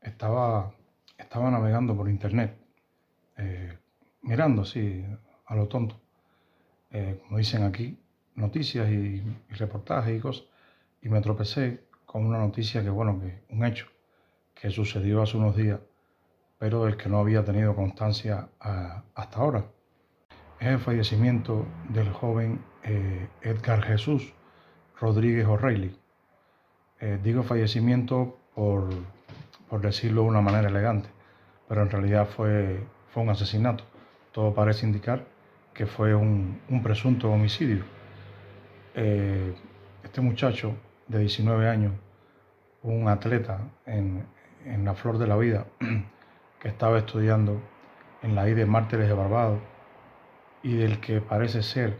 estaba, estaba navegando por internet, eh, mirando así a lo tonto, eh, como dicen aquí, noticias y, reportajes y cosas, y me tropecé con una noticia que, bueno, que un hecho que sucedió hace unos días, pero del que no había tenido constancia hasta ahora. Es el fallecimiento del joven eh, Edgar Jesús Rodríguez O'Reilly. digo fallecimiento por, por decirlo de una manera elegante, pero en realidad fue, fue un asesinato. Todo parece indicar que fue un, presunto homicidio. Eh, este muchacho de 19 años, un atleta en, la flor de la vida, que estaba estudiando en la I de Mártires de Barbados y del que parece ser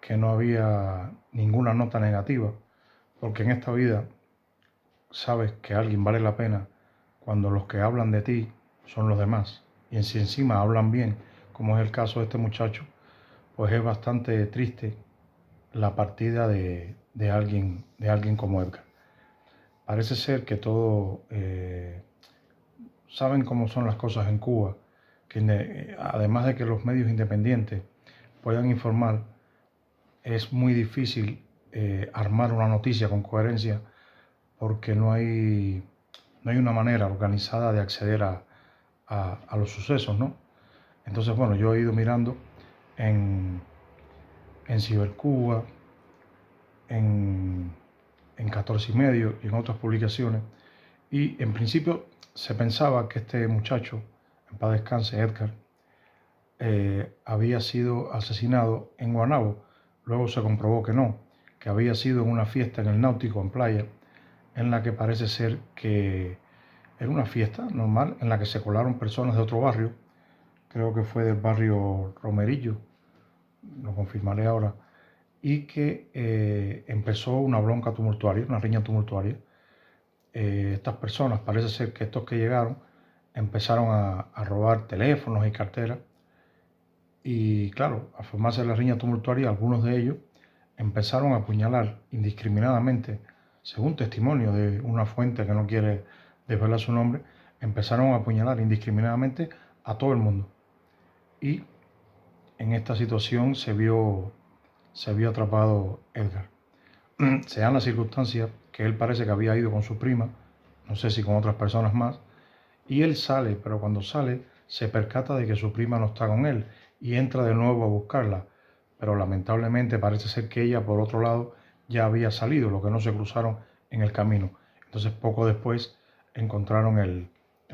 que no había ninguna nota negativa, porque en esta vida sabes que alguien vale la pena cuando los que hablan de ti son los demás. Y si encima hablan bien, como es el caso de este muchacho, pues es bastante triste la partida de, alguien, de alguien como Edgar. Parece ser que todo, eh, saben cómo son las cosas en Cuba, que además de que los medios independientes puedan informar, es muy difícil eh, armar una noticia con coherencia porque no hay, no hay una manera organizada de acceder a, los sucesos, ¿no? Entonces, bueno, yo he ido mirando en, en Cibercuba, en, en 14 y medio y en otras publicaciones, y en principio se pensaba que este muchacho, en paz descanse, Edgar, eh, había sido asesinado en Guanabo. Luego se comprobó que no, que había sido en una fiesta en el Náutico, en playa, en la que parece ser que era una fiesta normal en la que se colaron personas de otro barrio, creo que fue del barrio Romerillo, lo confirmaré ahora, y que eh, empezó una bronca tumultuaria, una riña tumultuaria. Eh, estas personas, parece ser que estos que llegaron, empezaron a, robar teléfonos y carteras. Y claro, a formarse la riña tumultuaria, algunos de ellos empezaron a apuñalar indiscriminadamente según testimonio de una fuente que no quiere desvelar su nombre, empezaron a apuñalar indiscriminadamente a todo el mundo. Y en esta situación se vio, se vio atrapado Edgar. Se dan las circunstancias que él parece que había ido con su prima, no sé si con otras personas más, y él sale, pero cuando sale se percata de que su prima no está con él y entra de nuevo a buscarla, pero lamentablemente parece ser que ella por otro lado ya había salido, lo que no se cruzaron en el camino. Entonces poco después encontraron el,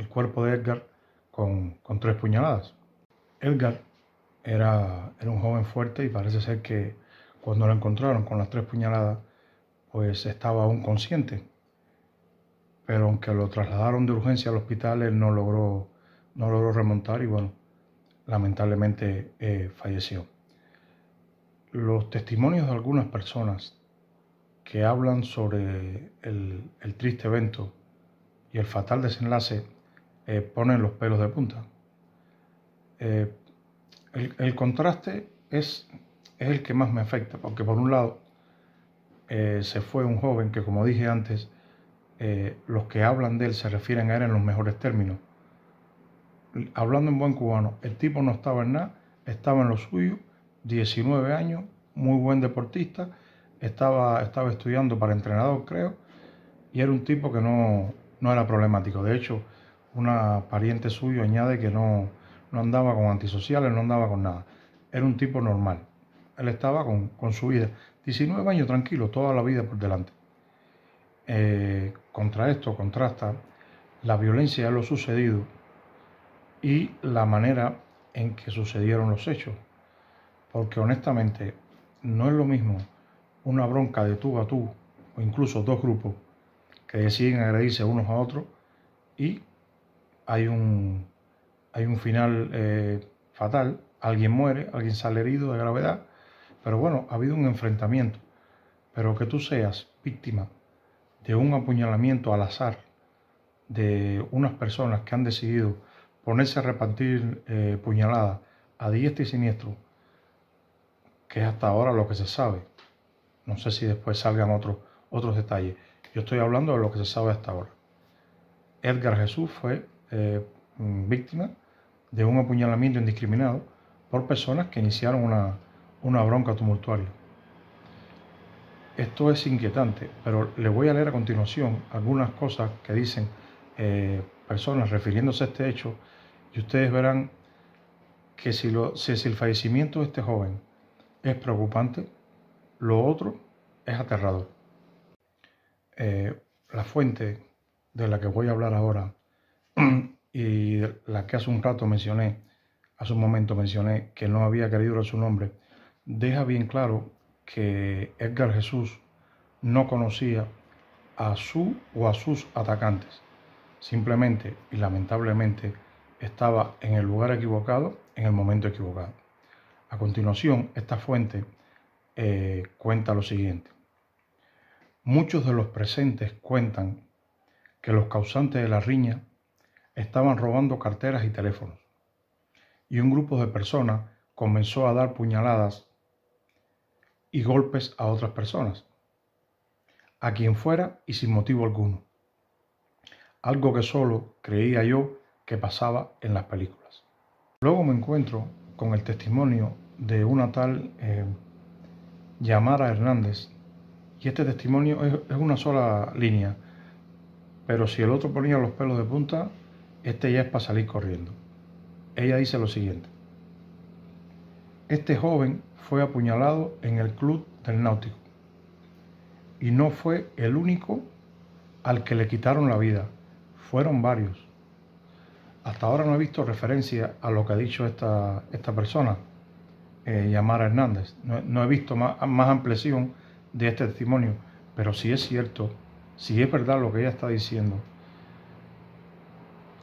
cuerpo de Edgar con, tres puñaladas. Edgar era, era un joven fuerte y parece ser que cuando lo encontraron con las tres puñaladas, pues estaba aún consciente. Pero aunque lo trasladaron de urgencia al hospital, él no logró, no logró remontar y bueno, lamentablemente eh, falleció. Los testimonios de algunas personas que hablan sobre el, triste evento y el fatal desenlace eh, ponen los pelos de punta. Eh, el, contraste es, el que más me afecta, porque por un lado eh, se fue un joven que, como dije antes, los que hablan de él se refieren a él en los mejores términos. Hablando en buen cubano, el tipo no estaba en nada, estaba en lo suyo, 19 años, muy buen deportista, estaba, estaba estudiando para entrenador, creo, y era un tipo que no, era problemático. De hecho, una pariente suyo añade que no, andaba con antisociales, no andaba con nada. Era un tipo normal. Él estaba con, su vida. 19 años tranquilo, toda la vida por delante. Eh, contra esto contrasta la violencia de lo sucedido y la manera en que sucedieron los hechos. Porque honestamente no es lo mismo una bronca de tú a tú, o incluso dos grupos que deciden agredirse unos a otros y hay un, hay un final eh, fatal, alguien muere, alguien sale herido de gravedad, pero bueno, ha habido un enfrentamiento, pero que tú seas víctima de un apuñalamiento al azar de unas personas que han decidido ponerse a repartir eh, puñaladas a diestra y siniestro, que es hasta ahora lo que se sabe, no sé si después salgan otros, otros detalles. Yo estoy hablando de lo que se sabe hasta ahora. Edgar Jesús fue eh, víctima de un apuñalamiento indiscriminado por personas que iniciaron una, bronca tumultuaria. Esto es inquietante, pero le voy a leer a continuación algunas cosas que dicen eh, personas refiriéndose a este hecho y ustedes verán que si, lo, si el fallecimiento de este joven es preocupante, lo otro es aterrador. Eh, la fuente de la que voy a hablar ahora y la que hace un rato mencioné, hace un momento mencioné que no había querido su nombre, deja bien claro que Edgar Jesús no conocía a su o a sus atacantes. Simplemente y lamentablemente estaba en el lugar equivocado en el momento equivocado. A continuación, esta fuente eh, cuenta lo siguiente. Muchos de los presentes cuentan que los causantes de la riña estaban robando carteras y teléfonos, y un grupo de personas comenzó a dar puñaladas y golpes a otras personas, a quien fuera y sin motivo alguno, algo que solo creía yo que pasaba en las películas. Luego me encuentro con el testimonio de una tal eh, Yamara Hernández, y este testimonio es, una sola línea, pero si el otro ponía los pelos de punta, este ya es para salir corriendo. Ella dice lo siguiente. Este joven fue apuñalado en el club del náutico y no fue el único al que le quitaron la vida, fueron varios. Hasta ahora no he visto referencia a lo que ha dicho esta, esta persona, eh, Yamara Hernández. No, he visto más, más ampliación de este testimonio, pero si es cierto, si es verdad lo que ella está diciendo,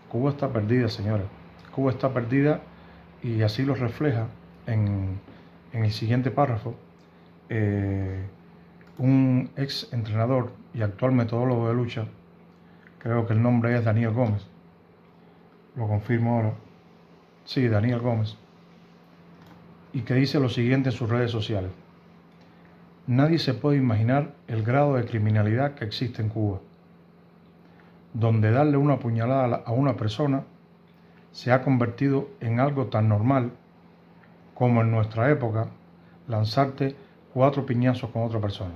Cuba está perdida, señores. Cuba está perdida y así lo refleja en, el siguiente párrafo. Eh, un ex entrenador y actual metodólogo de lucha, creo que el nombre es Daniel Gómez, lo confirmo ahora, sí, Daniel Gómez, y que dice lo siguiente en sus redes sociales. Nadie se puede imaginar el grado de criminalidad que existe en Cuba, donde darle una puñalada a una persona se ha convertido en algo tan normal como en nuestra época lanzarte cuatro piñazos con otra persona.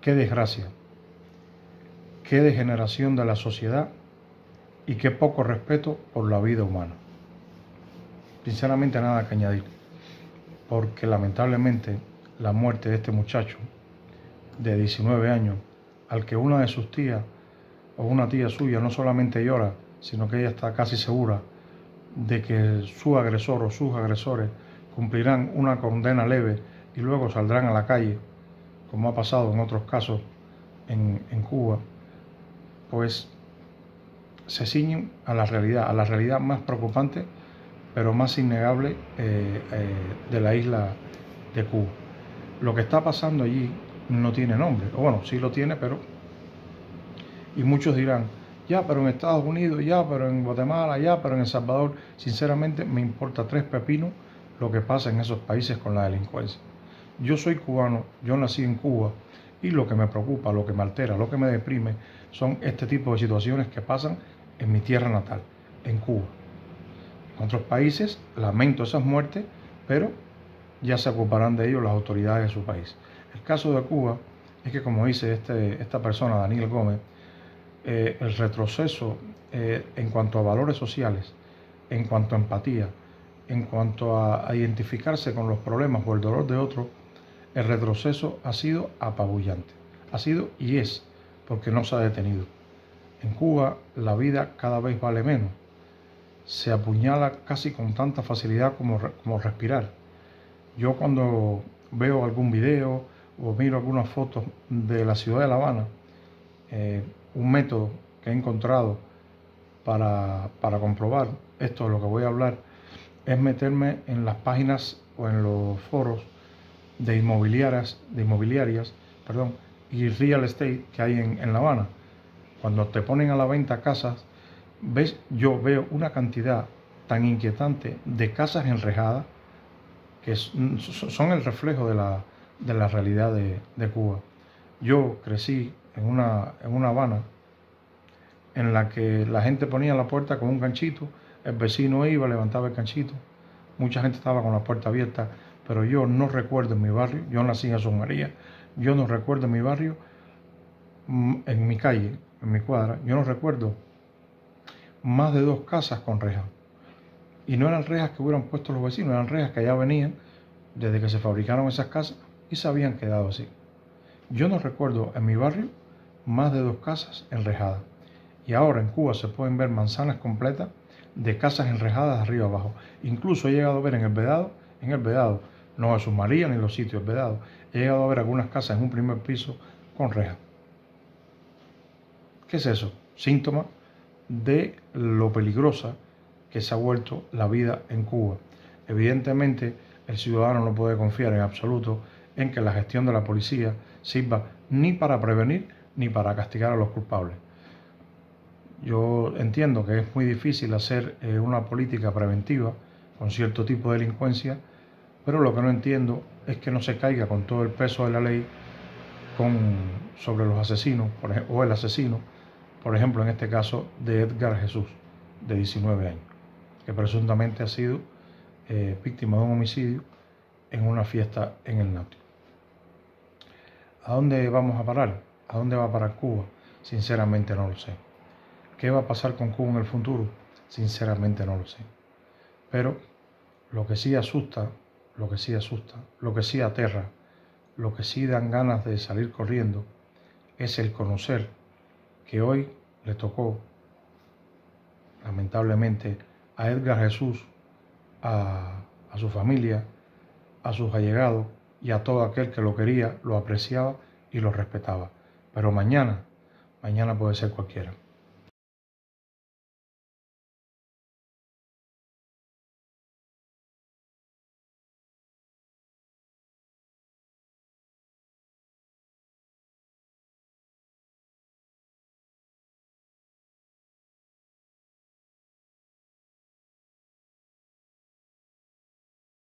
Qué desgracia, qué degeneración de la sociedad y qué poco respeto por la vida humana. Sinceramente nada que añadir, porque lamentablemente la muerte de este muchacho de 19 años, al que una de sus tías o una tía suya no solamente llora, sino que ella está casi segura de que su agresor o sus agresores cumplirán una condena leve y luego saldrán a la calle, como ha pasado en otros casos en, Cuba, pues se ciñen a la realidad, a la realidad más preocupante, pero más innegable eh, eh, de la isla de Cuba lo que está pasando allí no tiene nombre. O bueno, sí lo tiene, pero... Y muchos dirán, ya, pero en Estados Unidos, ya, pero en Guatemala, ya, pero en El Salvador, sinceramente me importa tres pepinos lo que pasa en esos países con la delincuencia. Yo soy cubano, yo nací en Cuba y lo que me preocupa, lo que me altera, lo que me deprime son este tipo de situaciones que pasan en mi tierra natal, en Cuba. En otros países lamento esas muertes, pero ya se ocuparán de ello las autoridades de su país. El caso de Cuba es que, como dice este, esta persona, Daniel Gómez, eh, el retroceso eh, en cuanto a valores sociales, en cuanto a empatía, en cuanto a, identificarse con los problemas o el dolor de otro, el retroceso ha sido apabullante. Ha sido y es, porque no se ha detenido. En Cuba la vida cada vez vale menos. Se apuñala casi con tanta facilidad como, como respirar yo cuando veo algún video o miro algunas fotos de la ciudad de La Habana, eh, un método que he encontrado para, comprobar esto de lo que voy a hablar es meterme en las páginas o en los foros de inmobiliarias, de inmobiliarias perdón, y real estate que hay en, en La Habana. Cuando te ponen a la venta casas, ves, yo veo una cantidad tan inquietante de casas enrejadas que son el reflejo de la, realidad de, Cuba. Yo crecí en una, en una Habana en la que la gente ponía la puerta con un ganchito, el vecino iba, levantaba el ganchito, mucha gente estaba con la puerta abierta, pero yo no recuerdo en mi barrio, yo nací en Jesús María, yo no recuerdo en mi barrio, mm, en mi calle, en mi cuadra, yo no recuerdo más de dos casas con rejas. Y no eran rejas que hubieran puesto los vecinos, eran rejas que ya venían desde que se fabricaron esas casas y se habían quedado así. Yo no recuerdo en mi barrio más de dos casas enrejadas. Y ahora en Cuba se pueden ver manzanas completas de casas enrejadas de arriba abajo. Incluso he llegado a ver en el Vedado, en el Vedado, no a María ni los sitios Vedado, he llegado a ver algunas casas en un primer piso con rejas. ¿Qué es eso? Síntoma de lo peligrosa que se ha vuelto la vida en Cuba. Evidentemente, el ciudadano no puede confiar en absoluto en que la gestión de la policía sirva ni para prevenir ni para castigar a los culpables. Yo entiendo que es muy difícil hacer eh, una política preventiva con cierto tipo de delincuencia, pero lo que no entiendo es que no se caiga con todo el peso de la ley sobre los asesinos o el asesino, por ejemplo en este caso de Edgar Jesús, de 19 años, que presuntamente ha sido eh, víctima de un homicidio en una fiesta en el náutico. ¿A dónde vamos a parar? ¿A dónde va a parar Cuba? Sinceramente no lo sé. ¿Qué va a pasar con Cuba en el futuro? Sinceramente no lo sé. Pero lo que sí asusta, lo que sí asusta, lo que sí aterra, lo que sí dan ganas de salir corriendo, es el conocer que hoy le tocó, lamentablemente, a Edgar Jesús, a, a su familia, a sus allegados y a todo aquel que lo quería, lo apreciaba y lo respetaba. Pero mañana, mañana puede ser cualquiera.